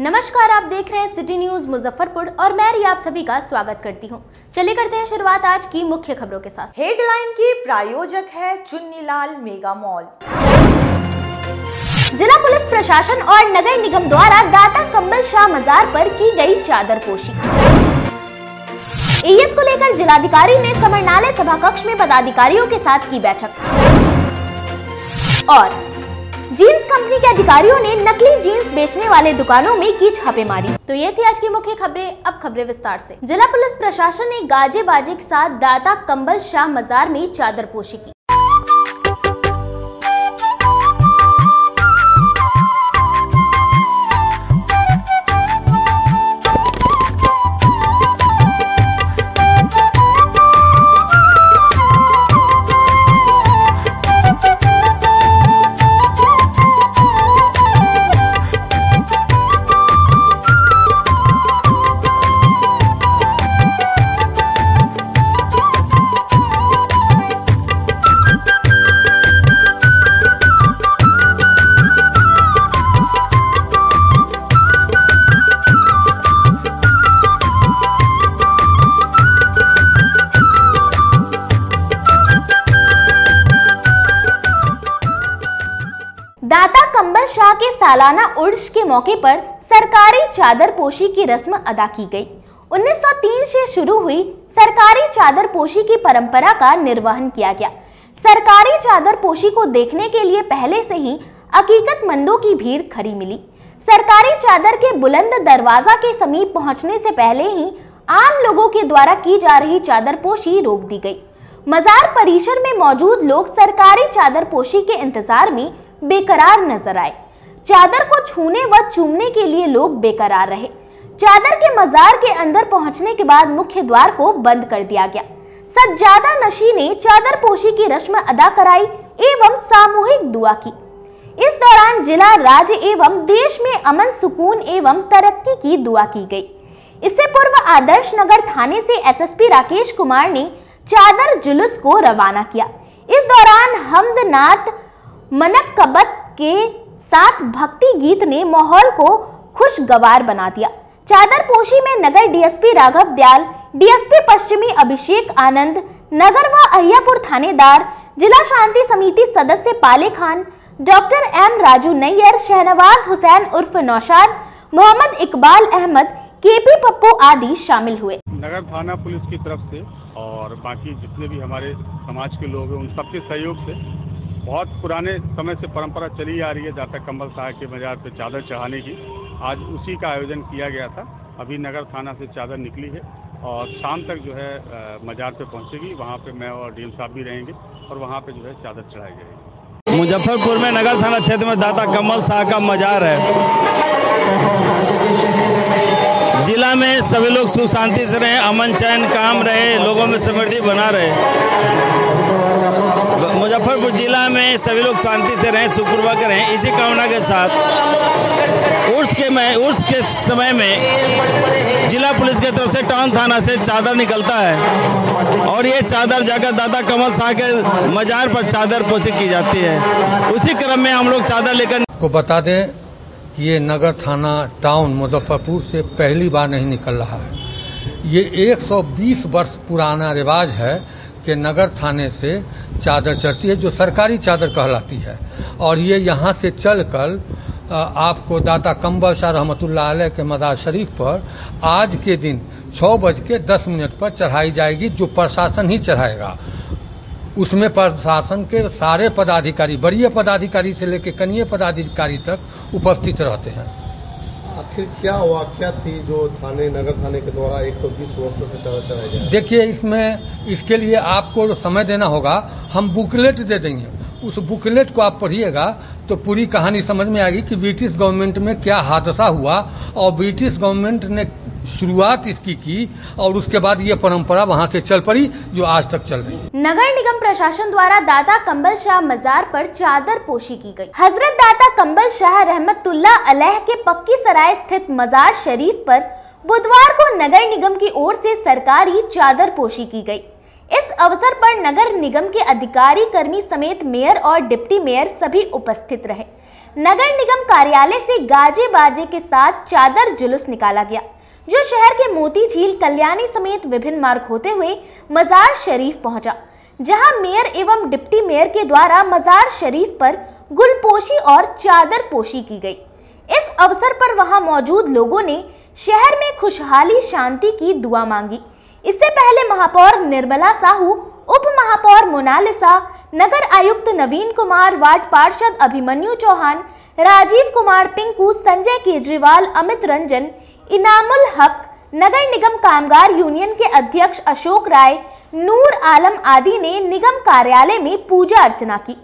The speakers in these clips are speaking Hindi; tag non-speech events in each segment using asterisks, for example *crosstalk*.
नमस्कार आप देख रहे हैं सिटी न्यूज़ मुजफ्फरपुर और मैं रिया आप सभी का स्वागत करती हूँ। चलिए करते हैं शुरुआत आज की मुख्य खबरों के साथ। हेडलाइन की प्रायोजक है चुन्नीलाल मेगा मॉल। जिला पुलिस प्रशासन और नगर निगम द्वारा दाता कम्बल शाह मजार पर की गई चादर पोशी। एएस को लेकर जिलाधिकारी ने समरनालय सभा कक्ष में पदाधिकारियों के साथ की बैठक। और जींस कंपनी के अधिकारियों ने नकली जींस बेचने वाले दुकानों में की छापेमारी। तो ये थी आज की मुख्य खबरें, अब खबरें विस्तार से। जिला पुलिस प्रशासन ने गाजे बाजे के साथ दाता कंबल शाह मजार में चादर पोशी की। सालाना उर्स के मौके पर सरकारी चादर पोशी की रस्म अदा की गई। 1903 से शुरू हुई सरकारी चादर पोशी की परंपरा का निर्वहन किया गया। सरकारी चादर पोशी को देखने के लिए पहले से ही हकीकतमंदों की भीड़ खड़ी मिली। सरकारी चादर के बुलंद दरवाज़ा के समीप पहुँचने से पहले ही आम लोगों के द्वारा की जा रही चादर पोशी रोक दी गई। मजार परिसर में मौजूद लोग सरकारी चादर पोशी के इंतज़ार में बेकरार नज़र आए। चादर को छूने व चूमने के लिए लोग बेकरार रहे। चादर के मजार के अंदर पहुँचने के बाद मुख्य द्वार को बंद कर दिया गया। सज्जादा नशी ने चादर पोशी की रस्म अदा कराई एवं सामूहिक दुआ की। इस दौरान जिला राज्य एवं देश में अमन सुकून एवं तरक्की की दुआ की गई। इससे पूर्व आदर्श नगर थाने से एसएसपी राकेश कुमार ने चादर जुलूस को रवाना किया। इस दौरान हमदनाथ मनकबत के साथ भक्ति गीत ने माहौल को खुशगवार बना दिया। चादर पोशी में नगर डीएसपी राघव दयाल, डीएसपी पश्चिमी अभिषेक आनंद, नगर व अहियापुर थानेदार, जिला शांति समिति सदस्य पाले खान, डॉक्टर एम राजू नैयर, शहनवाज हुसैन उर्फ़ नौशाद, मोहम्मद इकबाल अहमद, केपी पप्पू आदि शामिल हुए। नगर थाना पुलिस की तरफ़ से और बाकी जितने भी हमारे समाज के लोग हैं, उन सबके सहयोग से बहुत पुराने समय से परंपरा चली आ रही है, जहाँ तक कंबल साहब के मजार पे चादर चढ़ाने की। आज उसी का आयोजन किया गया था। अभी नगर थाना से चादर निकली है और शाम तक जो है मजार पे पहुंचेगी। वहाँ पे मैं और डीएम साहब भी रहेंगे और वहाँ पे जो है चादर चढ़ाई जाएगी। मुजफ्फरपुर में नगर थाना क्षेत्र में दाता कमल शाह का मजार है। जिला में सभी लोग सुख शांति से रहें, अमन चैन, काम रहे, लोगों में समृद्धि बना रहे। मुजफ्फरपुर जिला में सभी लोग शांति से रहें, सुखपूर्वक रहें, इसी कामना के साथ उर्स के में, उर्स के समय में जिला पुलिस की तरफ़ से टाउन थाना से चादर निकलता है और ये चादर जाकर दादा कमल शाह के मजार पर चादर पोशी की जाती है। उसी क्रम में हम लोग चादर लेकर को बता दें कि ये नगर थाना टाउन मुजफ्फरपुर से पहली बार नहीं निकल रहा है। ये 120 वर्ष पुराना रिवाज है कि नगर थाने से चादर चढ़ती है, जो सरकारी चादर कहलाती है। और ये यहाँ से चलकर आपको दाता कम्बर शाह रहमतुल्लाह अलैह के मदार शरीफ पर आज के दिन छः बज के दस मिनट पर चढ़ाई जाएगी, जो प्रशासन ही चढ़ाएगा। उसमें प्रशासन के सारे पदाधिकारी बड़िए पदाधिकारी से लेकर कनीय पदाधिकारी तक उपस्थित रहते हैं। आखिर क्या वाक्या थी जो थाने, नगर थाने के द्वारा 120 वर्ष से चला चलाया गया? देखिए, इसमें, इसके लिए आपको समय देना होगा। हम बुकलेट दे देंगे। उस बुकलेट को आप पढ़िएगा तो पूरी कहानी समझ में आएगी कि ब्रिटिश गवर्नमेंट में क्या हादसा हुआ, और ब्रिटिश गवर्नमेंट ने शुरुआत इसकी की और उसके बाद ये परंपरा वहाँ से चल पड़ी, जो आज तक चल रही है। नगर निगम प्रशासन द्वारा दाता कंबल शाह मजार पर चादर पोशी की गई। हज़रत दाता कंबल शाह रहमतुल्लाह अलह के पक्की सराय स्थित मजार शरीफ पर बुधवार को नगर निगम की ओर से सरकारी चादर पोशी की गई। इस अवसर पर नगर निगम के अधिकारी कर्मी समेत मेयर और डिप्टी मेयर सभी उपस्थित रहे। नगर निगम कार्यालय से गाजे बाजे के साथ चादर जुलूस निकाला गया। जो शहर के मोती झील कल्याणी समेत विभिन्न मार्ग होते हुए मजार शरीफ पहुँचा, जहाँ मेयर एवं डिप्टी मेयर के द्वारा मजार शरीफ पर गुलपोशी और चादर पोशी की गई। इस अवसर पर वहाँ मौजूद लोगों ने शहर में खुशहाली, शांति की दुआ मांगी। इससे पहले महापौर निर्मला साहू, उप महापौर मोनालिसा नगर आयुक्त नवीन कुमार, वार्ड पार्षद अभिमन्यु चौहान, राजीव कुमार पिंकू, संजय केजरीवाल, अमित रंजन इनामुल हक, नगर निगम कामगार यूनियन के अध्यक्ष अशोक राय, नूर आलम आदि ने निगम कार्यालय में पूजा अर्चना की।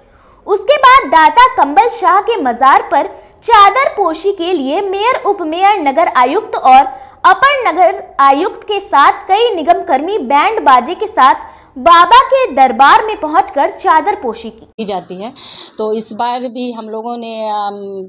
उसके बाद दाता कंबल शाह के मजार पर चादर पोशी के लिए मेयर, उपमेयर, नगर आयुक्त और अपर नगर आयुक्त के साथ कई निगम कर्मी बैंड बाजे के साथ बाबा के दरबार में पहुंचकर चादर पोशी की। जाती है। तो इस बार भी हम लोगों ने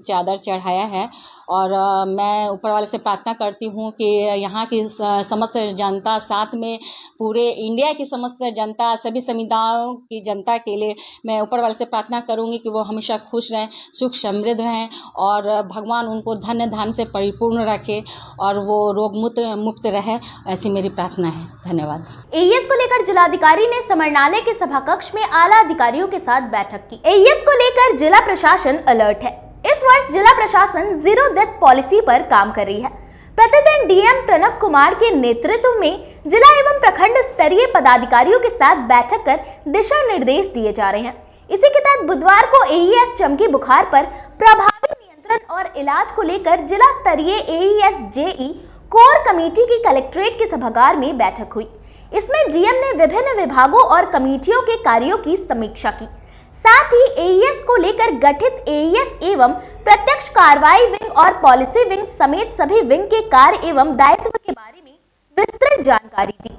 चादर चढ़ाया है और मैं ऊपर वाले से प्रार्थना करती हूँ कि यहाँ की समस्त जनता साथ में, पूरे इंडिया की समस्त जनता, सभी समुदायों की जनता के लिए मैं ऊपर वाले से प्रार्थना करूँगी कि वो हमेशा खुश रहें, सुख समृद्ध रहें और भगवान उनको धन्य धान से परिपूर्ण रखे और वो रोग मुक्त मुक्त रहे, ऐसी मेरी प्रार्थना है। धन्यवाद। एईएस को लेकर जिलाधिकारी ने समरणालय के सभा कक्ष में आला अधिकारियों के साथ बैठक की। एईएस को लेकर जिला प्रशासन अलर्ट है। इस वर्ष जिला प्रशासन ज़ीरो डेथ पॉलिसी पर काम कर रही है। प्रतिदिन डीएम प्रणव कुमार के नेतृत्व में जिला एवं प्रखंड स्तरीय पदाधिकारियों के साथ बैठक कर दिशा निर्देश दिए जा रहे हैं। इसी के तहत बुधवार को एईएस चमकी बुखार पर प्रभावी नियंत्रण और इलाज को लेकर जिला स्तरीय एईएस जेई कोर कमेटी की कलेक्ट्रेट के सभागार में बैठक हुई। इसमें डीएम ने विभिन्न विभागों और कमेटियों के कार्यों की समीक्षा की। साथ ही एईएस को लेकर गठित एईएस एवं प्रत्यक्ष कार्रवाई विंग और पॉलिसी विंग समेत सभी विंग के कार्य एवं दायित्व के बारे में विस्तृत जानकारी दी।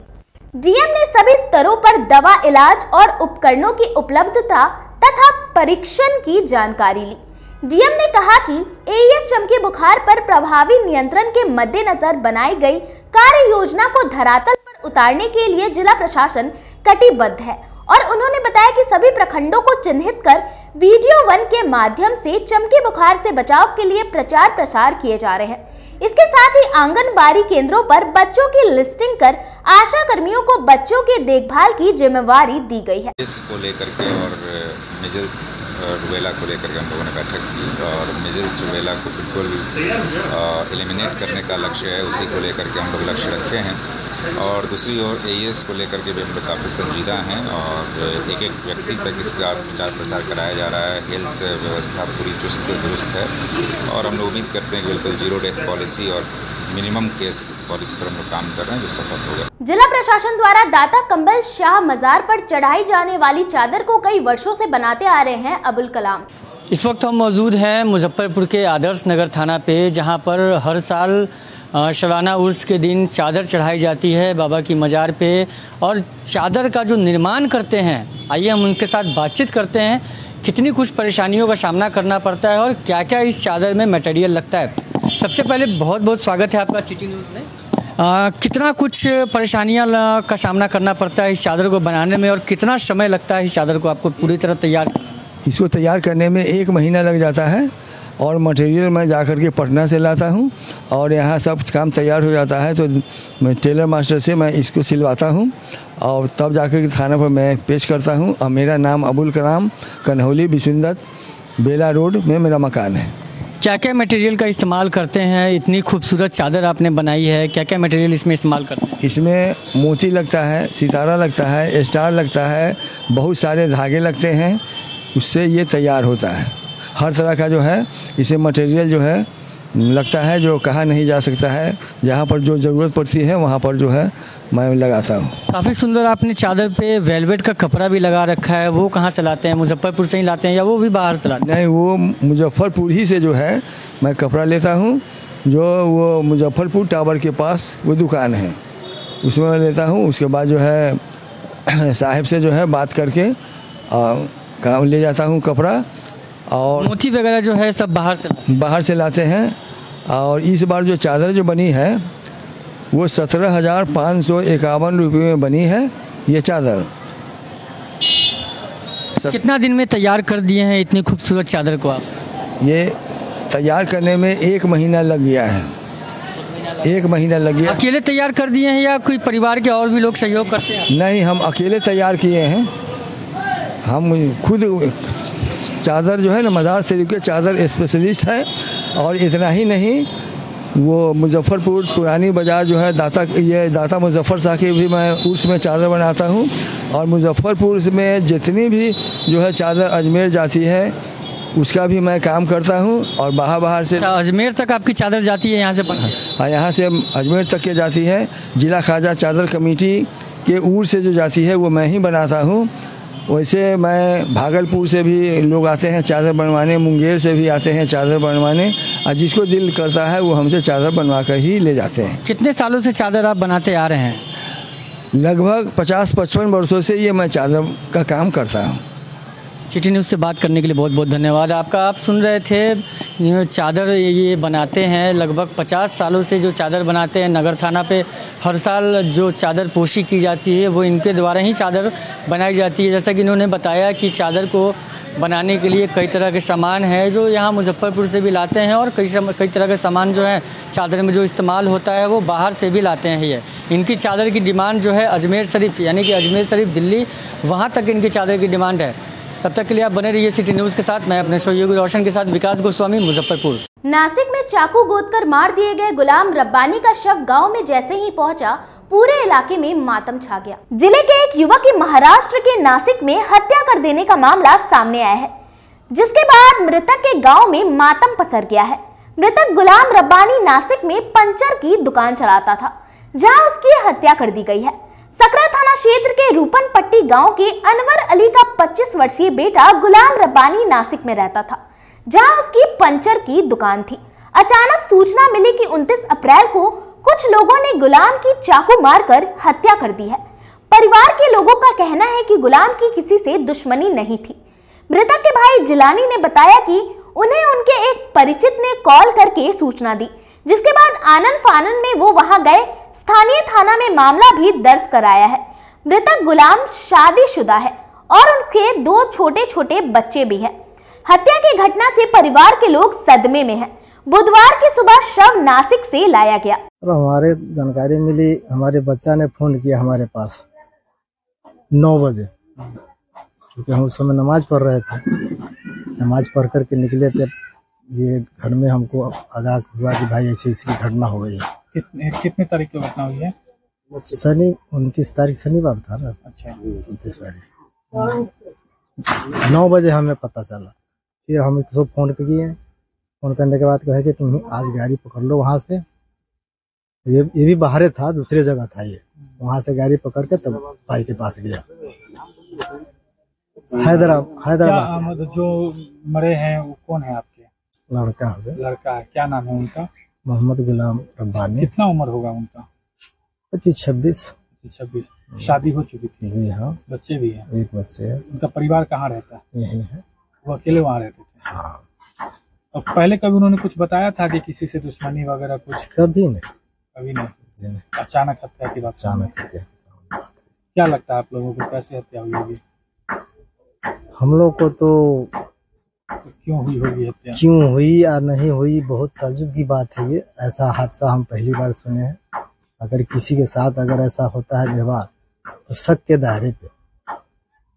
डीएम ने सभी स्तरों पर दवा इलाज और उपकरणों की उपलब्धता तथा परीक्षण की जानकारी ली। डीएम ने कहा कि एईएस चमकी बुखार पर प्रभावी नियंत्रण के मद्देनजर बनाई गई कार्य योजना को धरातल पर उतारने के लिए जिला प्रशासन कटिबद्ध है। और उन्होंने बताया कि सभी प्रखंडों को चिन्हित कर वीडियो वन के माध्यम से चमकी बुखार से बचाव के लिए प्रचार प्रसार किए जा रहे हैं। इसके साथ ही आंगनबाड़ी केंद्रों पर बच्चों की लिस्टिंग कर आशा कर्मियों को बच्चों की देखभाल की जिम्मेवारी दी गई है। इसको लेकर के और रुबेला को लेकर के हम लोगों ने बैठक की और मिजल्स रुबेला को बिल्कुल एलिमिनेट करने का लक्ष्य है, उसी को लेकर के हम लोग लक्ष्य रखे हैं। और दूसरी ओर एईएस को लेकर के भी हम लोग काफ़ी संजीदा हैं और एक एक व्यक्ति तक इसका प्रचार प्रसार कराया जा रहा है। हेल्थ व्यवस्था पूरी चुस्त, दुरुस्त है और हम लोग उम्मीद करते हैं कि बिल्कुल ज़ीरो डेथ पॉलिसी और मिनिमम केस पॉलिसी पर हम लोग काम कर रहे हैं जो सफल होगा जिला प्रशासन द्वारा दाता कंबल शाह मजार पर चढ़ाई जाने वाली चादर को कई वर्षों से बनाते आ रहे हैं। अबुल कलाम। इस वक्त हम मौजूद हैं मुजफ्फरपुर के आदर्श नगर थाना पे जहाँ पर हर साल शबाना उर्स के दिन चादर चढ़ाई जाती है बाबा की मज़ार पे। और चादर का जो निर्माण करते हैं आइए हम उनके साथ बातचीत करते हैं। कितनी कुछ परेशानियों का सामना करना पड़ता है और क्या क्या इस चादर में मटेरियल लगता है। सबसे पहले बहुत बहुत स्वागत है आपका सिटी न्यूज़ में। अ, कितना कुछ परेशानियाँ का सामना करना पड़ता है इस चादर को बनाने में और कितना समय लगता है इस चादर को आपको पूरी तरह तैयार इसको तैयार करने में एक महीना लग जाता है और मटेरियल मैं जा कर के पटना से लाता हूँ और यहाँ सब काम तैयार हो जाता है तो मैं टेलर मास्टर से मैं इसको सिलवाता हूँ और तब जाकर के थाना पर मैं पेश करता हूँ और मेरा नाम अबुल कलाम कन्हौली विश्वदत्त बेला रोड में मेरा मकान है। क्या क्या मटेरियल का इस्तेमाल करते हैं? इतनी खूबसूरत चादर आपने बनाई है। क्या क्या मटेरियल इसमें इस्तेमाल करते हैं? इसमें मोती लगता है सितारा लगता है स्टार लगता है बहुत सारे धागे लगते हैं। उससे ये तैयार होता है। हर तरह का जो है इसे मटेरियल जो है लगता है जो कहा नहीं जा सकता है। जहाँ पर जो ज़रूरत पड़ती है वहाँ पर जो है मैं लगाता हूँ। काफ़ी सुंदर आपने चादर पे वेलवेट का कपड़ा भी लगा रखा है। वो कहाँ से लाते हैं? मुजफ्फरपुर से ही लाते हैं या वो भी बाहर से लाते हैं? नहीं वो मुजफ्फरपुर ही से जो है मैं कपड़ा लेता हूँ। जो वो मुजफ्फरपुर टावर के पास वो दुकान है। उसमें मैं लेता हूँ। उसके बाद जो है साहिब से जो है बात करके और काम ले जाता हूँ कपड़ा और मोती वगैरह जो है सब बाहर से बाहर से लाते हैं और इस बार जो चादर जो बनी है वो सत्रह हज़ार पाँच सौ इक्यावन रुपये में बनी है ये चादर। हैं कितना दिन में तैयार कर दिए हैं इतनी खूबसूरत चादर को आप? ये तैयार करने में एक महीना लग गया है। एक महीना लग गया। अकेले तैयार कर दिए हैं या कोई परिवार के और भी लोग सहयोग करते हैं? नहीं हम अकेले तैयार किए हैं। हम खुद चादर जो है ना मज़ार शरीफ के चादर स्पेशलिस्ट है और इतना ही नहीं वो मुजफ्फरपुर पुरानी बाज़ार जो है दाता ये दाता मुजफ्फर शाह की भी मैं उसमें चादर बनाता हूँ और मुजफ्फरपुर में जितनी भी जो है चादर अजमेर जाती है उसका भी मैं काम करता हूँ और बाहर बाहर से अच्छा, अजमेर तक आपकी चादर जाती है यहाँ से? हाँ यहाँ से अजमेर तक के जाती है। जिला खाजा चादर कमेटी के ऊर से जो जाती है वो मैं ही बनाता हूँ। वैसे मैं भागलपुर से भी लोग आते हैं चादर बनवाने मुंगेर से भी आते हैं चादर बनवाने। और जिसको दिल करता है वो हमसे चादर बनवा कर ही ले जाते हैं। कितने सालों से चादर आप बनाते आ रहे हैं? लगभग पचास पचपन वर्षों से ये मैं चादर का काम करता हूँ। सिटी न्यूज़ से बात करने के लिए बहुत बहुत धन्यवाद। आपका, आप सुन रहे थे चादर ये बनाते हैं, लगभग 50 सालों से जो चादर बनाते हैं, नगर थाना पे हर साल जो चादर पोशी की जाती है, वो इनके द्वारा ही चादर बनाई जाती है। जैसा कि इन्होंने बताया कि चादर को बनाने के लिए कई तरह के सामान है जो यहाँ मुजफ्फरपुर से भी लाते हैं और कई कई तरह के सामान जो है, चादर में जो इस्तेमाल होता है, वो बाहर से भी लाते हैं ये। इनकी चादर की डिमांड जो है अजमेर शरीफ, यानी कि अजमेर शरीफ दिल्ली, वहाँ तक इनकी चादर की डिमांड है। तब तक के लिए आप बने रहिए सिटी न्यूज़ के साथ। मैं अपने सहयोगी रोशन के साथ विकास गोस्वामी, मुजफ्फरपुर। नासिक में चाकू गोद कर मार दिए गए गुलाम रब्बानी का शव गाँव में जैसे ही पहुँचा, पूरे इलाके में मातम छा गया। ज़िले के एक युवक की महाराष्ट्र के नासिक में हत्या कर देने का मामला सामने आया है, जिसके बाद मृतक के गाँव में मातम पसर गया है। मृतक गुलाम रब्बानी नासिक में पंचर की दुकान चलाता था, जहाँ उसकी हत्या कर दी गई है। सकरा थाना क्षेत्र के रूपन पट्टी गाँव के अनवर अली का 25 वर्षीय बेटा गुलाम रब्बानी नासिक में रहता था, जहाँ उसकी पंचर की दुकान थी। अचानक सूचना मिली कि 29 अप्रैल को कुछ लोगों ने गुलाम की चाकू मारकर हत्या कर दी है। परिवार के लोगों का कहना है कि गुलाम की किसी से दुश्मनी नहीं थी। मृतक के भाई जिलानी ने बताया कि उन्हें उनके एक परिचित ने कॉल करके सूचना दी, जिसके बाद आनंद फानन में वो वहाँ गए स्थानीय थाना में मामला भी दर्ज कराया है। मृतक गुलाम शादीशुदा है और उनके दो छोटे छोटे बच्चे भी हैं। हत्या की घटना से परिवार के लोग सदमे में हैं। बुधवार की सुबह शव नासिक से लाया गया। हमारे जानकारी मिली, हमारे बच्चा ने फ़ोन किया हमारे पास नौ बजे। क्योंकि हम उस समय नमाज़ पढ़ रहे थे। नमाज़ पढ़ करके निकले थे। ये घर में हमको आगाह हुआ कि भाई ऐसी ऐसी घटना हो गई है। कितने कितने तारीख को घटना हुई है? शनि उनतीस तारीख शनिवार था ना। अच्छा। उनतीस तारीख। नौ बजे हमें पता चला फिर हम इसको फ़ोन पे किए फ़ोन करने के बाद कहे कि तुम आज गाड़ी पकड़ लो वहाँ से। ये ये भी बाहर था दूसरे जगह था ये। वहाँ से गाड़ी पकड़ के तब भाई के पास गया। हैदराबाद हैदराबाद। जो मरे हैं वो कौन है आपके? लड़का हो लड़का है। क्या नाम है उनका? मोहम्मद गुलाम रब्बानी। कितना उम्र होगा उनका? पच्चीस छब्बीस छब्बीस शादी हो चुकी थी। जी हाँ। बच्चे भी हैं। एक बच्चे है। उनका परिवार कहाँ रहता है? यही है। वो अकेले वहाँ रहते थे? हाँ। और पहले कभी उन्होंने कुछ बताया था कि किसी से दुश्मनी वगैरह कुछ? कभी नहीं। कभी नहीं। अचानक हत्या की बात। अचानक हत्या। क्या लगता है आप लोगों को कैसे हत्या हुई होगी? हम लोग को तो क्यों हुई होगी हत्या क्यों हुई या नहीं हुई बहुत तजुब की बात है ये। ऐसा हादसा हम पहली बार सुने हैं। अगर किसी के साथ अगर ऐसा होता है व्यवहार तो शक के दायरे पे।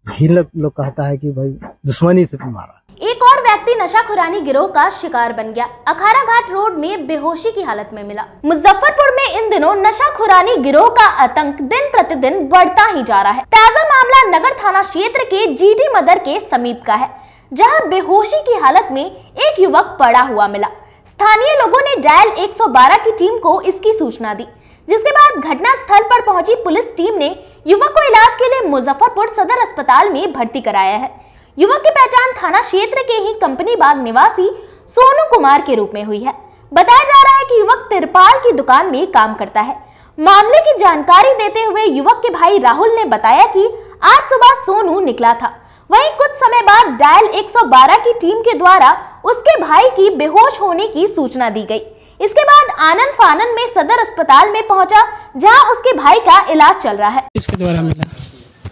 यही लोग लोग कहता है कि भाई दुश्मनी से मारा एक और व्यक्ति नशा खुरानी गिरोह का शिकार बन गया। अखारा घाट रोड में बेहोशी की हालत में मिला। मुजफ्फरपुर में इन दिनों नशा खुरानी गिरोह का आतंक दिन प्रतिदिन बढ़ता ही जा रहा है। ताज़ा मामला नगर थाना क्षेत्र के जीडी मदर के समीप का है। जहाँ बेहोशी की हालत में एक युवक पड़ा हुआ मिला। स्थानीय लोगों ने डायल 112 की टीम को इसकी सूचना दी, जिसके बाद घटना स्थल पर पहुँची पुलिस टीम ने युवक को इलाज के लिए मुजफ्फरपुर सदर अस्पताल में भर्ती कराया है। युवक की पहचान थाना क्षेत्र के ही कंपनी बाग निवासी सोनू कुमार के रूप में हुई है। बताया जा रहा है कि युवक तिरपाल की दुकान में काम करता है। मामले की जानकारी देते हुए युवक के भाई राहुल ने बताया कि आज सुबह सोनू निकला था। वहीं कुछ समय बाद डायल 112 की टीम के द्वारा उसके भाई की बेहोश होने की सूचना दी गई। इसके बाद आनंद फानन में सदर अस्पताल में पहुँचा जहाँ उसके भाई का इलाज चल रहा है। पुलिस के द्वारा मिला।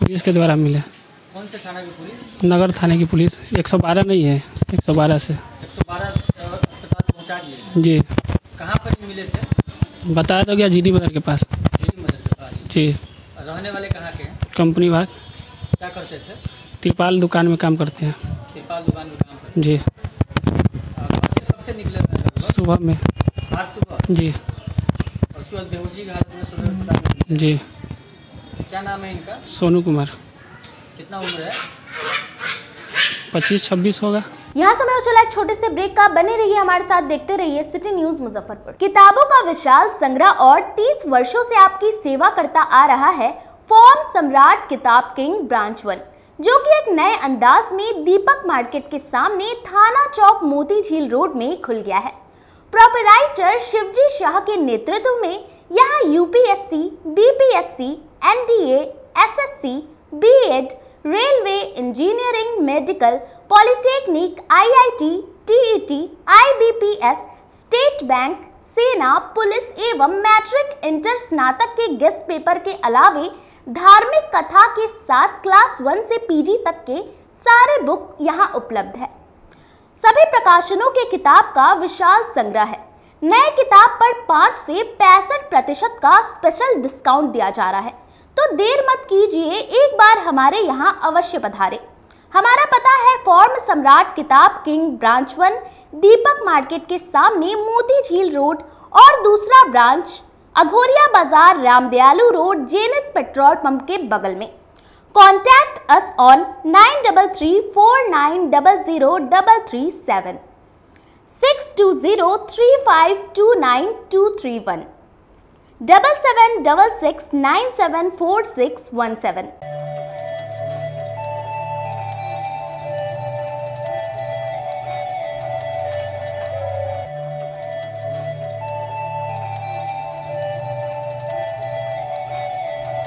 पुलिस के द्वारा मिला। कौन से थाना की पुलिस? नगर थाने की पुलिस। 112 नहीं है 112 से 112 अस्पताल पहुँचा दिए। जी। कहाँ पर मिले थे? बताया तो गया जीडी बाज़ार के पास। जीडी मदर के पास? जी। रहने वाले कहाँ के कंपनी भाग क्या करते थे? तिरपाल दुकान में काम करते हैं। तिरपाल दुकान में काम करते जी। कब से निकले सुबह में। आज सुबह? जी। उसके बाद बेहोशी की हालत में सुबह अस्पताल में जी। क्या नाम है इनका? सोनू कुमार। कितना उम्र है? पच्चीस छब्बीस होगा। यहाँ समय हो चला एक छोटे से ब्रेक का बने रहिए हमारे साथ देखते रहिए सिटी न्यूज़ मुजफ्फरपुर। किताबों का विशाल संग्रह और 30 वर्षों से आपकी सेवा करता आ रहा है फॉर्म सम्राट किताब किंग ब्रांच वन जो कि एक नए अंदाज में दीपक मार्केट के सामने थाना चौक मोती झील रोड में खुल गया है। प्रोपराइटर शिवजी शाह के नेतृत्व में यहाँ UPSC BPSC NDA SSC BEd railway engineering medical polytechnic IIT TET IBPS state bank सेना पुलिस एवं मैट्रिक इंटर स्नातक के गेस्ट पेपर के अलावे धार्मिक कथा के साथ क्लास वन से पीजी तक के सारे बुक यहाँ उपलब्ध है। सभी प्रकाशनों के किताब का विशाल संग्रह है। नए किताब पर पाँच से पैंसठ प्रतिशत का स्पेशल डिस्काउंट दिया जा रहा है। तो देर मत कीजिए एक बार हमारे यहाँ अवश्य पधारे। हमारा पता है फॉर्म सम्राट किताब king branch one, Deepak market के सामने मोती झील रोड और दूसरा ब्रांच अघोरिया बाज़ार, Ramdayalu road, Zenith petrol pump के बगल में। Contact us on nine double three four nine double zero double three seven six two zero three five two nine two three one double seven double six nine seven four six one seven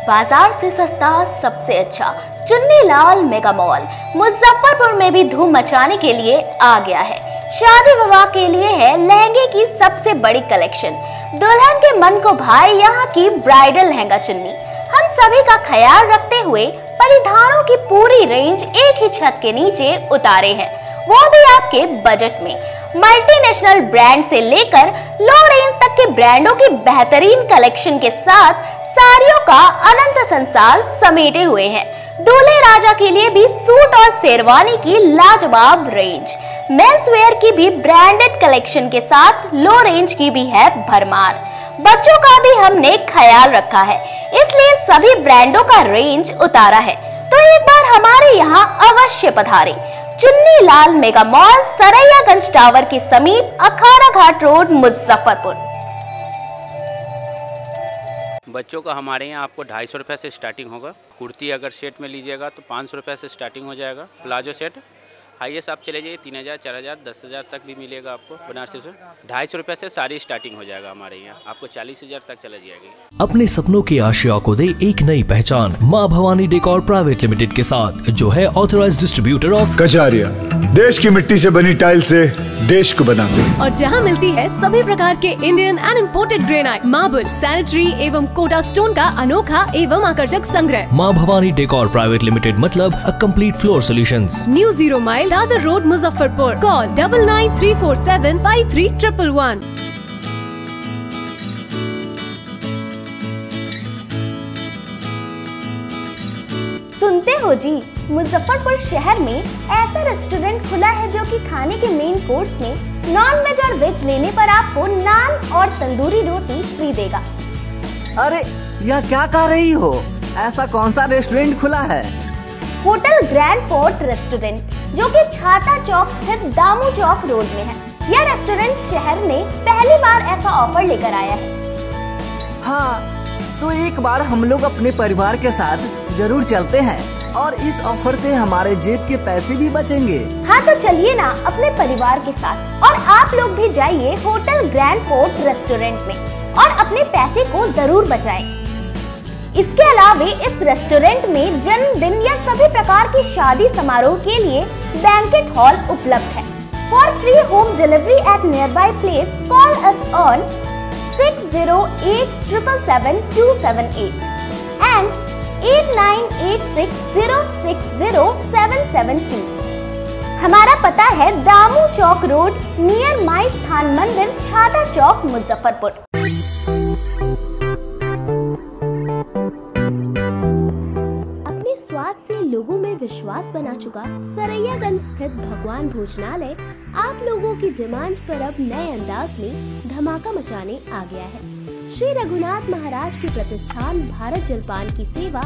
बाज़ार से सस्ता, सबसे अच्छा चुन्नी लाल मेगा मॉल, मुजफ्फरपुर में भी धूम मचाने के लिए आ गया है। शादी विवाह के लिए है लहंगे की सबसे बड़ी कलेक्शन। दुल्हन के मन को भाए यहाँ की ब्राइडल लहंगा चुन्नी। हम सभी का ख्याल रखते हुए परिधानों की पूरी रेंज एक ही छत के नीचे उतारे हैं। वो भी आपके बजट में। मल्टीनेशनल ब्रांड से लेकर लो रेंज तक के ब्रांडों की बेहतरीन कलेक्शन के साथ साड़ियों का अनंत संसार समेटे हुए हैं। दूल्हे राजा के लिए भी सूट और शेरवानी की लाजवाब रेंज मेंस वेयर की भी ब्रांडेड कलेक्शन के साथ लो रेंज की भी है भरमार। बच्चों का भी हमने ख्याल रखा है। इसलिए सभी ब्रांडों का रेंज उतारा है। तो एक बार हमारे यहाँ अवश्य पधारे। Chunni Lal mega mall Saraiyaganj tower के समीप अखाड़ा घाट रोड मुजफ्फरपुर। बच्चों का हमारे यहाँ आपको ढाई सौ रुपये से स्टार्टिंग होगा। कुर्ती अगर सेट में लीजिएगा तो पाँच सौ रुपये से स्टार्टिंग हो जाएगा। प्लाजो सेट हाईएस्ट आप चले जाइए तीन हज़ार चार हज़ार दस हज़ार तक भी मिलेगा आपको बनारसी से। ढाई सौ रुपये से सारी स्टार्टिंग हो जाएगा हमारे यहाँ। आपको चालीस हज़ार तक चला जाएगी। अपने सपनों की आशिया को दे एक नई पहचान माँ भवानी डेकोर प्राइवेट लिमिटेड के साथ जो है ऑथोराइज डिस्ट्रीब्यूटर ऑफ़ कचारिया देश की मिट्टी से बनी टाइल से देश को बनाते हैं। और जहाँ मिलती है सभी प्रकार के Indian and imported granite marble sanitary एवं कोटा स्टोन का अनोखा एवं आकर्षक संग्रह। माँ भवानी डेकोर प्राइवेट लिमिटेड मतलब a complete floor solutions new zero mile Dadar road Muzaffarpur call double nine three four seven five three triple one सुनते हो जी मुजफ्फरपुर शहर में ऐसा रेस्टोरेंट खुला है जो कि खाने के मेन कोर्स में नॉन वेज और वेज लेने पर आपको नान और तंदूरी रोटी फ्री देगा। अरे यह क्या कह रही हो? ऐसा कौन सा रेस्टोरेंट खुला है? होटल ग्रैंड फोर्ट रेस्टोरेंट जो कि छाता चौक स्थित दामू चौक रोड में है। यह रेस्टोरेंट शहर में पहली बार ऐसा ऑफ़र लेकर आया है। हाँ तो एक बार हम लोग अपने परिवार के साथ ज़रूर चलते हैं और इस ऑफ़र से हमारे जेब के पैसे भी बचेंगे। हाँ तो चलिए ना अपने परिवार के साथ और आप लोग भी जाइए होटल ग्रैंड फोर्ट रेस्टोरेंट में और अपने पैसे को ज़रूर बचाएँ। इसके अलावे इस रेस्टोरेंट में जन्मदिन या सभी प्रकार की शादी समारोह के लिए बैंकेट हॉल उपलब्ध है। For free home delivery at nearby place call us on six zero eight triple seven two seven eight and eight nine eight six zero six zero seven seven two हमारा पता है दामू चौक रोड नियर माई स्थान मंदिर, छाता चौक, मुजफ्फरपुर। स्वाद से लोगों में विश्वास बना चुका सरैयागंज स्थित भगवान भोजनालय, आप लोगों की डिमांड पर अब नए अंदाज में धमाका मचाने आ गया है। श्री रघुनाथ महाराज के प्रतिष्ठान भारत जलपान की सेवा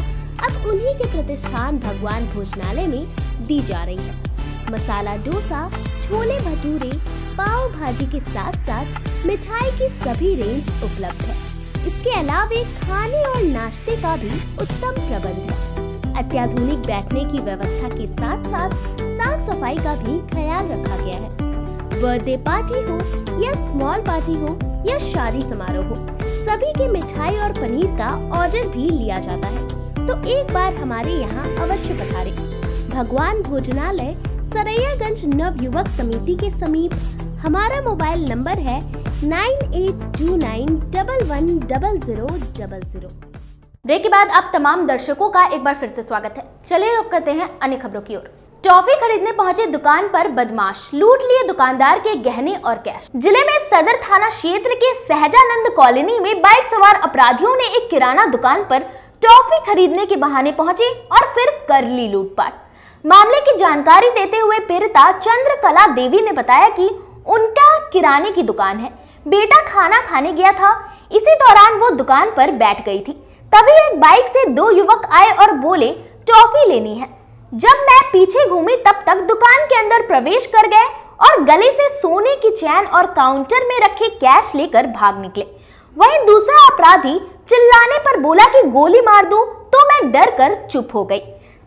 अब उन्हीं के प्रतिष्ठान भगवान भोजनालय में दी जा रही है। मसाला डोसा, छोले भटूरे, पाव भाजी के साथ साथ मिठाई की सभी रेंज उपलब्ध है। इसके अलावे खाने और नाश्ते का भी उत्तम प्रबंध है। अत्याधुनिक बैठने की व्यवस्था के साथ साथ साफ़ सफ़ाई का भी ख्याल रखा गया है। बर्थडे पार्टी हो या स्मॉल पार्टी हो या शादी समारोह हो, सभी के मिठाई और पनीर का ऑर्डर भी लिया जाता है। तो एक बार हमारे यहाँ अवश्य पधारें। भगवान भोजनालय, सरैयागंज नव युवक समिति के समीप। हमारा मोबाइल नंबर है nine eight two nine double one double zero double zero. Break के बाद आप तमाम दर्शकों का एक बार फिर से स्वागत है। चलिए रुक करते हैं अन्य खबरों की ओर। टॉफी खरीदने पहुँचे दुकान पर बदमाश, लूट लिए दुकानदार के गहने और कैश। ज़िले में सदर थाना क्षेत्र के सहजानंद कॉलोनी में बाइक सवार अपराधियों ने एक किराना दुकान पर टॉफी खरीदने के बहाने पहुँचे और फिर कर ली लूटपाट। मामले की जानकारी देते हुए पीड़िता चंद्रकला देवी ने बताया कि उनका किराने की दुकान है। बेटा खाना खाने गया था। इसी दौरान वो दुकान पर बैठ गई थी। तभी एक बाइक से दो युवक आए और बोले, टॉफी लेनी है। जब मैं पीछे घूमी, तब तक दुकान के अंदर प्रवेश कर गए और गले से सोने की चैन और काउंटर में रखे कैश लेकर भाग निकले। वहीं दूसरा अपराधी चिल्लाने पर बोला कि, गोली मार दो? तो मैं डर कर चुप हो गई।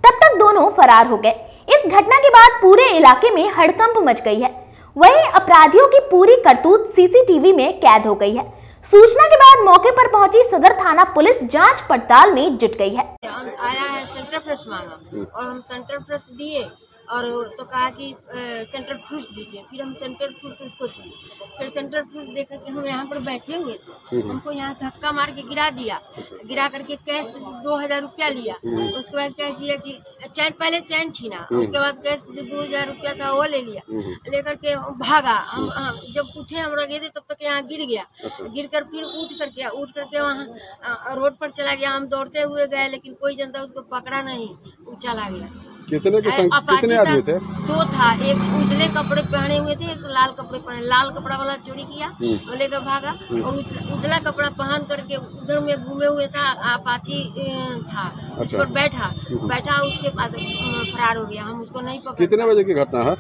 तब तक दोनों फरार हो गए। इस घटना के बाद पूरे इलाके में हड़कंप मच गई है। वहीं अपराधियों की पूरी करतूत सीसीटीवी में कैद हो गई है। सूचना के बाद मौके पर पहुँची सदर थाना पुलिस जाँच पड़ताल में जुट गई है। आया है सेंटर प्रेस मांगा और हम सेंटर प्रेस दिए। और तो कहा कि सेंटर फ्रूट दीजिए। फिर हम सेंटर फ्रूट उसको दिए। फिर सेंटर फ्रूट दे करके हम यहाँ पर बैठे हुए थे हमको यहाँ धक्का मार के गिरा दिया। गिरा करके कैश दो हज़ार रुपया लिया। उसके बाद क्या किया कि चैन पहले चैन छीना। उसके बाद कैश जो दो हज़ार रुपया था वो ले लिया। लेकर के भागा। हम हम- जब उठे हम लगे थे तब तक यहाँ गिर गया। गिर कर फिर उठ करके उठ करके वहाँ रोड पर चला गया। हम दौड़ते हुए गए लेकिन कोई जनता उसको पकड़ा नहीं। वो चला गया। कितने के संग, कितने आदमी थे? दो था एक उजले कपड़े पहने हुए थे एक लाल कपड़े पहने लाल कपड़ा वाला चोरी किया हम्म। वो लेकर भागा और उजला कपड़ा पहन करके उधर में घूमे हुए था अपाची अ, था उस अच्छा। पर बैठा हम्म। बैठा उसके पास फरार हो गया हम उसको नहीं पकड़ कितने बजे की घटना है?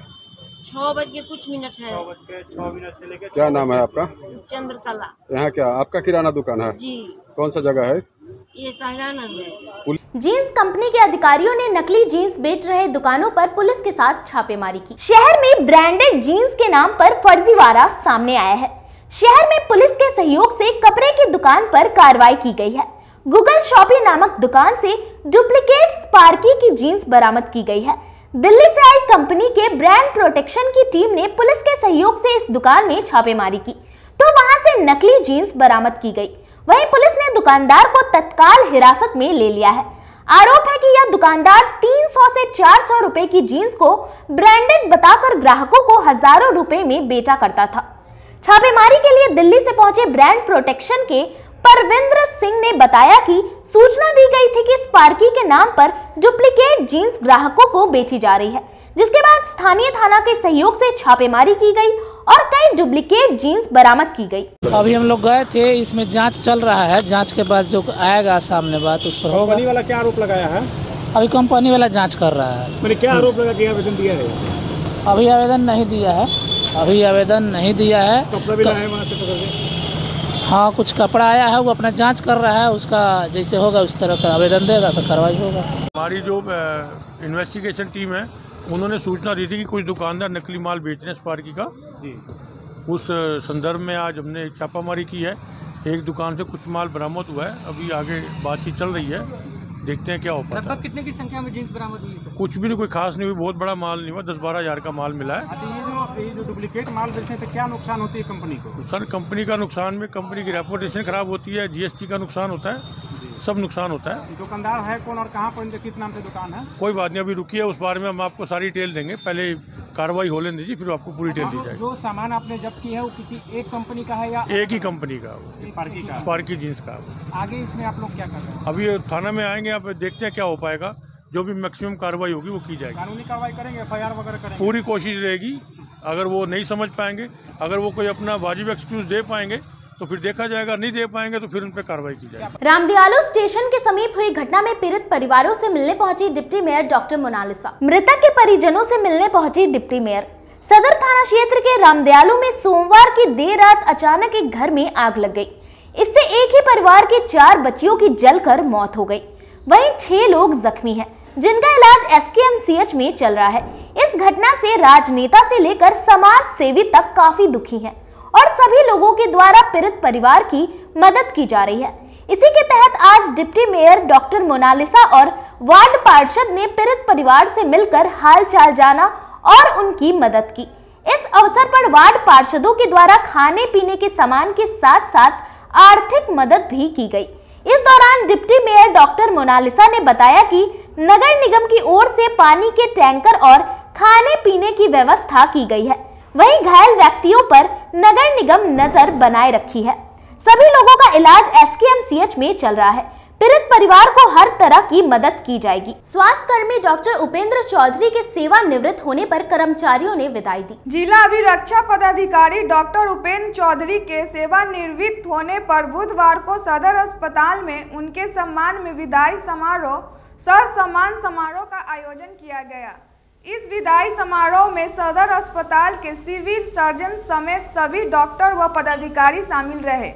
छह बज के कुछ मिनट है। क्या नाम है आपका? चंद्रकला। यहाँ क्या आपका किराना दुकान है? जी। कौन सा जगह है? जींस कंपनी के अधिकारियों ने नकली जींस बेच रहे दुकानों पर पुलिस के साथ छापेमारी की। शहर में ब्रांडेड जींस के नाम पर फर्जीवाड़ा सामने आया है। शहर में पुलिस के सहयोग से कपड़े की दुकान पर कार्रवाई की गई है। गूगल शॉपी नामक दुकान से डुप्लीकेट स्पार्की की जींस बरामद की गई है। दिल्ली से आई कंपनी के ब्रांड प्रोटेक्शन की टीम ने पुलिस के सहयोग से इस दुकान में छापेमारी की। तो वहाँ से नकली जींस बरामद की गई। वहीं पुलिस ने दुकानदार को तत्काल हिरासत में ले लिया है। आरोप है कि यह दुकानदार 300 से 400 रुपए की जींस को ब्रांडेड बताकर ग्राहकों को हज़ारों रुपए में बेचा करता था। छापेमारी के लिए दिल्ली से पहुँचे ब्रांड प्रोटेक्शन के परविंद्र सिंह ने बताया कि सूचना दी गई थी कि स्पार्की के नाम पर डुप्लीकेट जींस ग्राहकों को बेची जा रही है, जिसके बाद स्थानीय थाना के सहयोग से छापेमारी की गई और कई डुप्लीकेट जींस बरामद की गई। अभी हम लोग गए थे इसमें जाँच चल रहा है। जाँच के बाद जो आएगा सामने बात उस पर होगा। कंपनी वाला क्या आरोप लगाया है? अभी कंपनी वाला जाँच कर रहा है। मैंने क्या आरोप लगा के आवेदन दिया है? अभी आवेदन नहीं दिया है। अभी आवेदन नहीं दिया है। कपड़ा भी वहाँ से पकड़ के? हाँ कुछ कपड़ा आया है वो अपना जाँच कर रहा है। उसका जैसे होगा उस तरह का आवेदन देगा तो कार्रवाई होगा। हमारी जो इन्वेस्टिगेशन टीम है उन्होंने सूचना दी थी कि कुछ दुकानदार नकली माल बेच रहे हैं स्पार्की का। जी। उस संदर्भ में आज हमने छापामारी की है। एक दुकान से कुछ माल बरामद हुआ है। अभी आगे बातचीत चल रही है। देखते हैं क्या हो पाता है। लगभग कितने की संख्या में जींस बरामद हुई है कुछ भी नहीं कोई खास नहीं हुई। बहुत बड़ा माल नहीं हुआ। दस बारह हज़ार का माल मिला है। अच्छा ये जो ये जो डुप्लीकेट माल बेचने से क्या नुकसान होती है कंपनी को? सर कंपनी का नुकसान में कंपनी की रेपुटेशन खराब होती है। जीएसटी का नुकसान होता है। सब नुकसान होता है। दुकानदार है कौन और कहाँ पर किस नाम से दुकान है? कोई बात नहीं अभी रुकी है उस बारे में हम आपको सारी डिटेल देंगे। पहले कार्रवाई हो लेने दीजिए फिर आपको पूरी डिटेल दी जाएगी। जो सामान आपने जब्त किया है वो किसी एक कंपनी का है या एक ही कंपनी का पार्की का? जींस का आगे इसमें आप लोग क्या कर रहे हैं? अभी थाना में आएँगे आप देखते हैं क्या हो पाएगा। जो भी मैक्सिमम कार्रवाई होगी वो की जाएगी। कानूनी कार्रवाई करेंगे एफआईआर वगैरह करेंगे? पूरी कोशिश रहेगी। अगर वो नहीं समझ पाएँगे अगर वो कोई अपना वाजिब एक्सक्यूज दे पाएँगे तो फिर देखा जाएगा, नहीं दे पाएँगे तो फिर उन पर कार्रवाई की जाएगी। रामदियालो स्टेशन के समीप हुई घटना में पीड़ित परिवारों से मिलने पहुँची डिप्टी मेयर डॉक्टर मोनालिसा। मृतक के परिजनों से मिलने पहुँची डिप्टी मेयर। सदर थाना क्षेत्र के रामदयालु में सोमवार की देर रात अचानक एक घर में आग लग गई। इससे एक ही परिवार के चार बच्चियों की जलकर मौत हो गई। वहीं छह लोग जख्मी हैं, जिनका इलाज एसकेएमसीएच में चल रहा है। इस घटना से राजनेता से लेकर समाज सेवी तक काफ़ी दुखी हैं। और सभी लोगों के द्वारा पीड़ित परिवार की मदद की जा रही है। इसी के तहत आज डिप्टी मेयर डॉक्टर मोनालिसा और वार्ड पार्षद ने पीड़ित परिवार से मिलकर हालचाल जाना और उनकी मदद की। इस अवसर पर वार्ड पार्षदों के द्वारा खाने पीने के सामान के साथ साथ आर्थिक मदद भी की गई। इस दौरान डिप्टी मेयर डॉक्टर मोनालिसा ने बताया कि नगर निगम की ओर से पानी के टैंकर और खाने पीने की व्यवस्था की गई है। वहीं घायल व्यक्तियों पर नगर निगम नज़र बनाए रखी है। सभी लोगों का इलाज एसकेएमसीएच में चल रहा है। पीड़ित परिवार को हर तरह की मदद की जाएगी। स्वास्थ्य कर्मी डॉक्टर उपेंद्र चौधरी के सेवा निवृत्त होने पर कर्मचारियों ने विदाई दी। जिला अभिरक्षा पदाधिकारी डॉक्टर उपेंद्र चौधरी के सेवानिवृत्त होने पर बुधवार को सदर अस्पताल में उनके सम्मान में विदाई समारोह, सह सम्मान समारोह का आयोजन किया गया। इस विदाई समारोह में सदर अस्पताल के सिविल सर्जन समेत सभी डॉक्टर व पदाधिकारी शामिल रहे।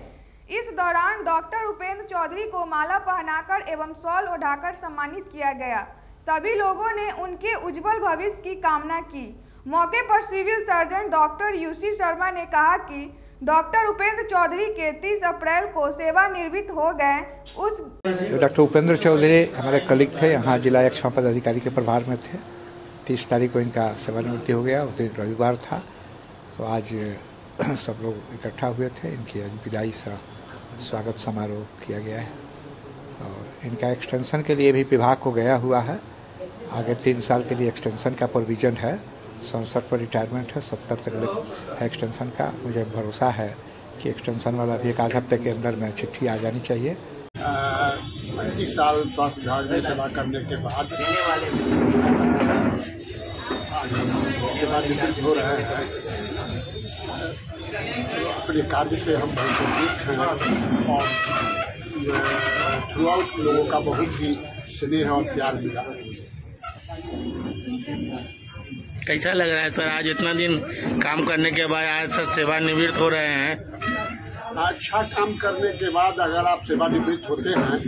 इस दौरान डॉक्टर उपेंद्र चौधरी को माला पहनाकर एवं शॉल ओढ़ाकर सम्मानित किया गया। सभी लोगों ने उनके उज्जवल भविष्य की कामना की। मौके पर civil surgeon doctor UC Sharma ने कहा कि डॉक्टर उपेंद्र चौधरी के 30 अप्रैल को सेवानिवृत्त हो गए। उस डॉक्टर उपेंद्र चौधरी हमारे कलीग थे, यहाँ जिला रक्षा पदाधिकारी के प्रभार में थे। तीस तारीख को इनका सेवानिवृत्ति हो गया, उस दिन रविवार था। तो आज, *clears throat* सब लोग इकट्ठा हुए थे, इनकी आज विदाई सा स्वागत समारोह किया गया है। और इनका एक्सटेंशन के लिए भी विभाग को गया हुआ है। आगे तीन साल के लिए एक्सटेंशन का प्रोविज़न है, सड़सठ पर रिटायरमेंट है, सत्तर तक है एक्सटेंशन का। मुझे भरोसा है कि एक्सटेंशन वाला भी एक आध हफ़्ते के अंदर में चिट्ठी आ जानी चाहिए। पैंतीस साल स्वास्थ्य विभाग में सेवा करने के बाद हम सेवानिवृत्त हो रहे हैं। अपने कार्य से हम बहुत संतुष्ट हैं और थ्रू आउट लोगों का बहुत ही स्नेह और प्यार मिला। कैसा लग रहा है सर? आज इतना दिन काम करने के बाद आज सर सेवानिवृत्त हो रहे हैं। अच्छा काम करने के बाद अगर आप सेवानिवृत्त होते हैं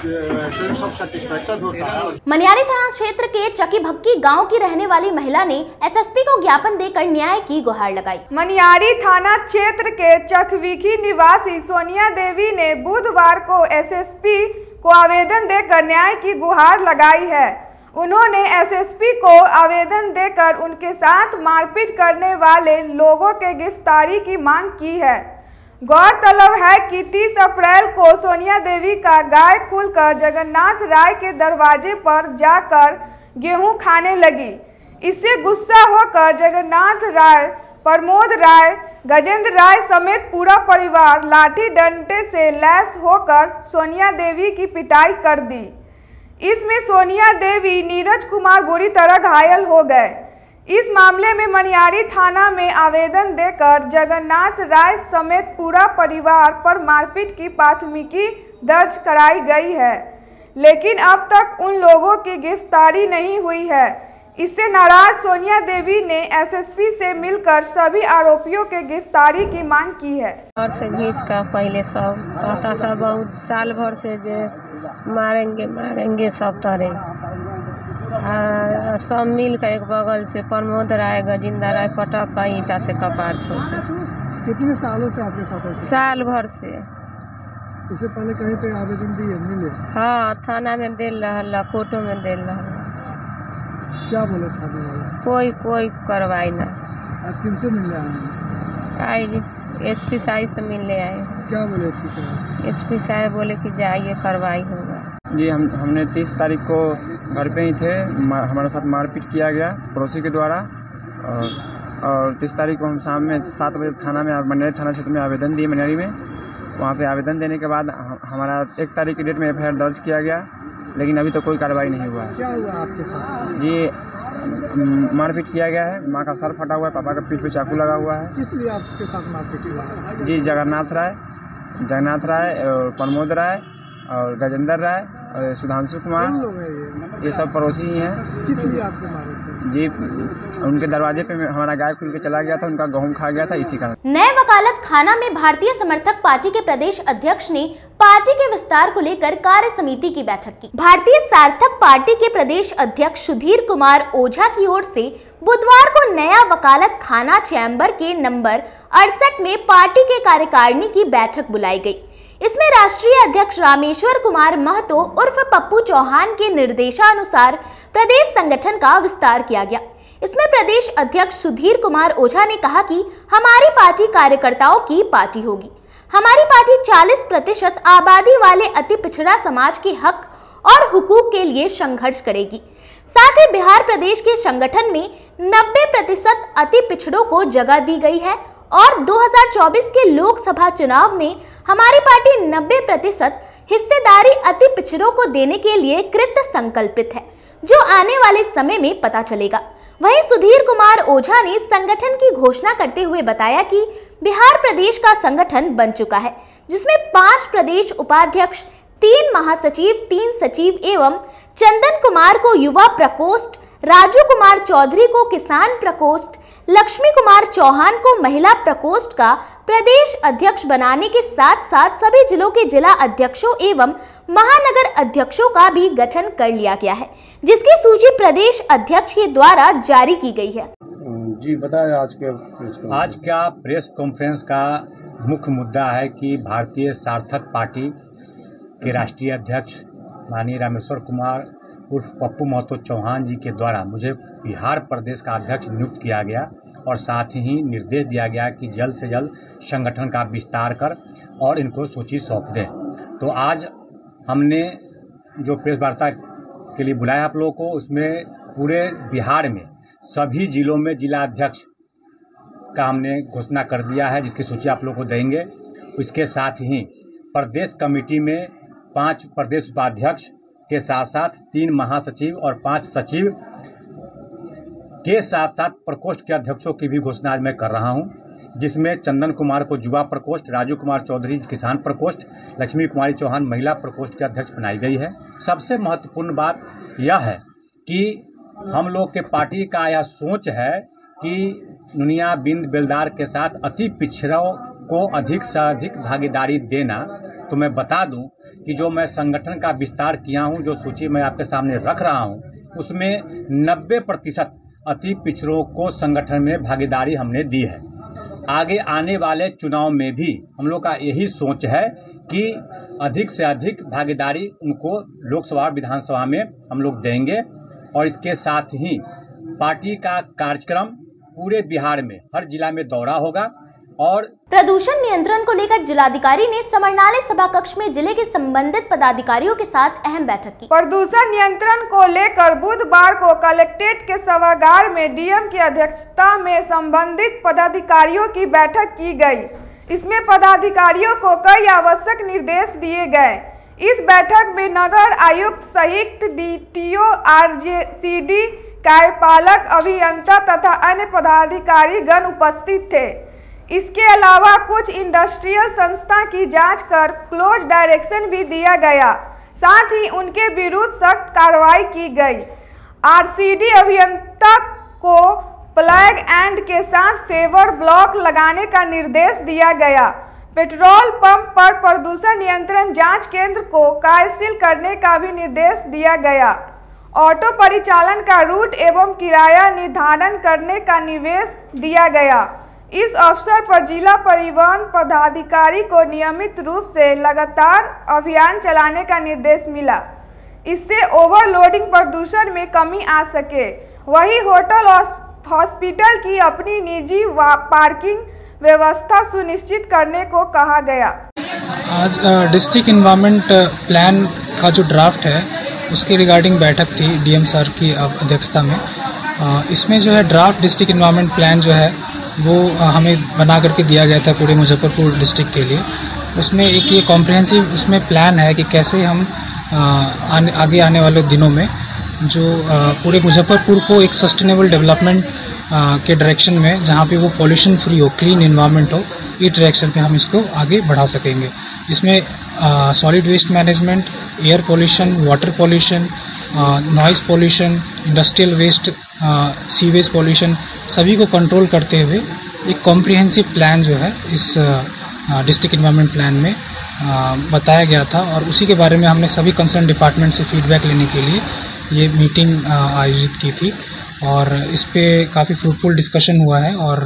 तो सेंस ऑफ़ सेटिस्फेक्शन होता है। मनियारी थाना क्षेत्र के चकी भक्की गाँव की रहने वाली महिला ने एसएसपी को ज्ञापन देकर न्याय की गुहार लगाई। मनियारी थाना क्षेत्र के चकविखी निवासी सोनिया देवी ने बुधवार को एसएसपी को आवेदन देकर न्याय की गुहार लगाई है। उन्होंने एसएसपी को आवेदन देकर उनके साथ मारपीट करने वाले लोगों के गिरफ्तारी की मांग की है। गौरतलब है कि 30 अप्रैल को सोनिया देवी का गाय खुलकर जगन्नाथ राय के दरवाजे पर जाकर गेहूँ खाने लगी। इससे गुस्सा होकर जगन्नाथ राय, प्रमोद राय, गजेंद्र राय समेत पूरा परिवार लाठी डंडे से लैस होकर सोनिया देवी की पिटाई कर दी। इसमें सोनिया देवी नीरज कुमार बुरी तरह घायल हो गए। इस मामले में मनियारी थाना में आवेदन देकर जगन्नाथ राय समेत पूरा परिवार पर मारपीट की प्राथमिकी दर्ज कराई गई है। लेकिन अब तक उन लोगों की गिरफ्तारी नहीं हुई है। इससे नाराज़ सोनिया देवी ने एसएसपी से मिलकर सभी आरोपियों के गिरफ्तारी की मांग की है। और से भेज कर पहले सब, कहता सब बहुत साल भर से जे मारेंगे मारेंगे सब तरह। सब मिल कर एक बगल से प्रमोद राय गजिंदा राय पटक का ईटा से कपार फोड़ कितने सालों से आपके साथ है साल भर से। इससे पहले कहीं पे आवेदन दिए मिले? हाँ थाना में दिल रहा कोर्टो में दिल रहा। क्या बोले थाने वाले? कोई कोई कार्रवाई ना। आज किनसे मिलने आए? आई एस पी साहब से मिलने आए। क्या बोले एस पी साहब एस पी साहब बोले कि जाइए कार्रवाई होगा। जी हम हमने तीस तारीख को घर पे ही थे हमारे साथ मारपीट किया गया पड़ोसी के द्वारा और और तीस तारीख को हम शाम में सात बजे थाना में मंडरी थाना क्षेत्र में आवेदन दिए मंडरी में। वहाँ पे आवेदन देने के बाद हमारा एक तारीख की डेट में एफआईआर दर्ज किया गया लेकिन अभी तो कोई कार्रवाई नहीं हुआ है। क्या हुआ आपके साथ? जी मारपीट किया गया है माँ का सर फटा हुआ है पापा का पीठ पे चाकू लगा हुआ है। किस लिए आपके साथ मारपीट हुआ? है जी जगन्नाथ राय जगन्नाथ राय और प्रमोद राय और गजेंद्र राय और सुधांशु कुमार। हैं ये सब पड़ोसी ही हैं। किस लिए आपको मारे जी उनके दरवाजे पे हमारा गाय खुल के चला गया था उनका गेहूँ खा गया था इसी कारण। नए वकालत खाना में भारतीय समर्थक पार्टी के प्रदेश अध्यक्ष ने पार्टी के विस्तार को लेकर कार्य समिति की बैठक की। भारतीय सार्थक पार्टी के प्रदेश अध्यक्ष सुधीर कुमार ओझा की ओर से बुधवार को नया वकालत खाना चैम्बर के नंबर अड़सठ में पार्टी के कार्यकारिणी की बैठक बुलाई गई। इसमें राष्ट्रीय अध्यक्ष रामेश्वर कुमार महतो उर्फ़ पप्पू चौहान के निर्देशानुसार प्रदेश संगठन का विस्तार किया गया। इसमें प्रदेश अध्यक्ष सुधीर कुमार ओझा ने कहा कि हमारी पार्टी कार्यकर्ताओं की पार्टी होगी। हमारी पार्टी 40 प्रतिशत आबादी वाले अति पिछड़ा समाज के हक और हुकूक के लिए संघर्ष करेगी। साथ ही बिहार प्रदेश के संगठन में 90 प्रतिशत अति पिछड़ों को जगह दी गई है और 2024 के लोकसभा चुनाव में हमारी पार्टी 90 प्रतिशत हिस्सेदारी अति पिछड़ों को देने के लिए कृत संकल्पित है, जो आने वाले समय में पता चलेगा। वहीं सुधीर कुमार ओझा ने संगठन की घोषणा करते हुए बताया कि बिहार प्रदेश का संगठन बन चुका है, जिसमें पाँच प्रदेश उपाध्यक्ष, तीन महासचिव, तीन सचिव एवं चंदन कुमार को युवा प्रकोष्ठ, राजू कुमार चौधरी को किसान प्रकोष्ठ लक्ष्मी कुमार चौहान को महिला प्रकोष्ठ का प्रदेश अध्यक्ष बनाने के साथ साथ सभी जिलों के जिला अध्यक्षों एवं महानगर अध्यक्षों का भी गठन कर लिया गया है जिसकी सूची प्रदेश अध्यक्ष के द्वारा जारी की गई है। जी बताएँ आज के आज का प्रेस कॉन्फ्रेंस का मुख्य मुद्दा है कि भारतीय सार्थक पार्टी के राष्ट्रीय अध्यक्ष माननीय रामेश्वर कुमार उर्फ़ पप्पू महतो चौहान जी के द्वारा मुझे बिहार प्रदेश का अध्यक्ष नियुक्त किया गया और साथ ही निर्देश दिया गया कि जल्द से जल्द संगठन का विस्तार कर और इनको सूची सौंप दें। तो आज हमने जो प्रेस वार्ता के लिए बुलाया आप लोगों को, उसमें पूरे बिहार में, सभी जिलों में जिला अध्यक्ष का हमने घोषणा कर दिया है, जिसकी सूची आप लोग को देंगे। इसके साथ ही प्रदेश कमेटी में पाँच प्रदेश उपाध्यक्ष के साथ साथ तीन महासचिव और पाँच सचिव के साथ साथ प्रकोष्ठ के अध्यक्षों की भी घोषणा आज मैं कर रहा हूँ, जिसमें चंदन कुमार को युवा प्रकोष्ठ, राजू कुमार चौधरी किसान प्रकोष्ठ, लक्ष्मी कुमारी चौहान महिला प्रकोष्ठ के अध्यक्ष बनाई गई है। सबसे महत्वपूर्ण बात यह है कि हम लोग के पार्टी का यह सोच है कि नुनिया बिंद बेलदार के साथ अति पिछड़ों को अधिक से अधिक भागीदारी देना। तो मैं बता दूँ कि जो मैं संगठन का विस्तार किया हूँ, जो सूची मैं आपके सामने रख रहा हूँ, उसमें 90 प्रतिशत अति पिछड़ों को संगठन में भागीदारी हमने दी है। आगे आने वाले चुनाव में भी हम लोग का यही सोच है कि अधिक से अधिक भागीदारी उनको लोकसभा और विधानसभा में हम लोग देंगे, और इसके साथ ही पार्टी का कार्यक्रम पूरे बिहार में, हर जिला में दौरा होगा। और प्रदूषण नियंत्रण को लेकर जिलाधिकारी ने समरनालय सभा कक्ष में ज़िले के संबंधित पदाधिकारियों के साथ अहम बैठक की। प्रदूषण नियंत्रण को लेकर बुधवार को कलेक्ट्रेट के सभागार में डीएम की अध्यक्षता में संबंधित पदाधिकारियों की बैठक की गई। इसमें पदाधिकारियों को कई आवश्यक निर्देश दिए गए। इस बैठक में नगर आयुक्त सहित डीटीओ आरजेसीडी कार्यपालक अभियंता तथा अन्य पदाधिकारी गण उपस्थित थे। इसके अलावा कुछ इंडस्ट्रियल संस्था की जाँच कर क्लोज डायरेक्शन भी दिया गया। साथ ही उनके विरुद्ध सख्त कार्रवाई की गई। आरसीडी अभियंता को प्लग एंड के साथ फेवर ब्लॉक लगाने का निर्देश दिया गया। पेट्रोल पंप पर प्रदूषण नियंत्रण जाँच केंद्र को कार्यशील करने का भी निर्देश दिया गया। ऑटो परिचालन का रूट एवं किराया निर्धारण करने का निवेश दिया गया। इस अवसर पर जिला परिवहन पदाधिकारी को नियमित रूप से लगातार अभियान चलाने का निर्देश मिला। इससे ओवरलोडिंग प्रदूषण में कमी आ सके। वही होटल और हॉस्पिटल की अपनी निजी व, पार्किंग व्यवस्था सुनिश्चित करने को कहा गया। आज डिस्ट्रिक्ट इन्वायरमेंट प्लान का जो ड्राफ्ट है, उसकी रिगार्डिंग बैठक थी डीएम सर की अध्यक्षता में। इसमें जो है ड्राफ्ट, डिस्ट्रिक्ट इन्वायरमेंट प्लान जो है वो हमें बना करके दिया गया था पूरे मुजफ्फरपुर डिस्ट्रिक्ट के लिए। उसमें एक ये कॉम्प्रहेंसिव उसमें प्लान है कि कैसे हम आने, आगे आने वाले दिनों में जो पूरे मुजफ्फरपुर को एक सस्टेनेबल डेवलपमेंट के डायरेक्शन में जहाँ पे वो पॉल्यूशन फ्री हो क्लीन इन्वायरमेंट हो इस डायरेक्शन पे हम इसको आगे बढ़ा सकेंगे। इसमें solid waste management air pollution water pollution noise pollution industrial waste sea waste pollution सभी को कंट्रोल करते हुए एक कॉम्प्रिहेंसिव प्लान जो है इस डिस्ट्रिक्ट इन्वायरमेंट प्लान में अ, बताया गया था और उसी के बारे में हमने सभी कंसर्न डिपार्टमेंट से फीडबैक लेने के लिए ये मीटिंग आयोजित की थी और इस पर काफ़ी फ्रूटफुल डिस्कशन हुआ है और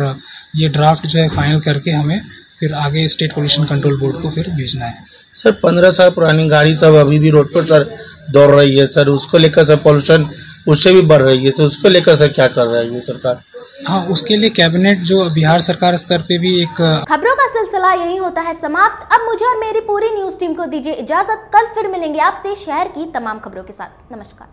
ये ड्राफ्ट जो है फाइनल करके हमें फिर आगे स्टेट पोल्यूशन कंट्रोल बोर्ड को फिर भेजना है। सर पंद्रह साल पुरानी गाड़ी सब अभी भी रोड पर सर दौड़ रही है सर। उसको लेकर सर पॉल्यूशन उससे भी बढ़ रही है सर। उसको लेकर सर क्या कर रही है सरकार? हाँ उसके लिए कैबिनेट जो बिहार सरकार स्तर पे भी एक खबरों का सिलसिला यही होता है समाप्त। अब मुझे और मेरी पूरी न्यूज़ टीम को दीजिए इजाज़त। कल फिर मिलेंगे आपसे शहर की तमाम खबरों के साथ। नमस्कार।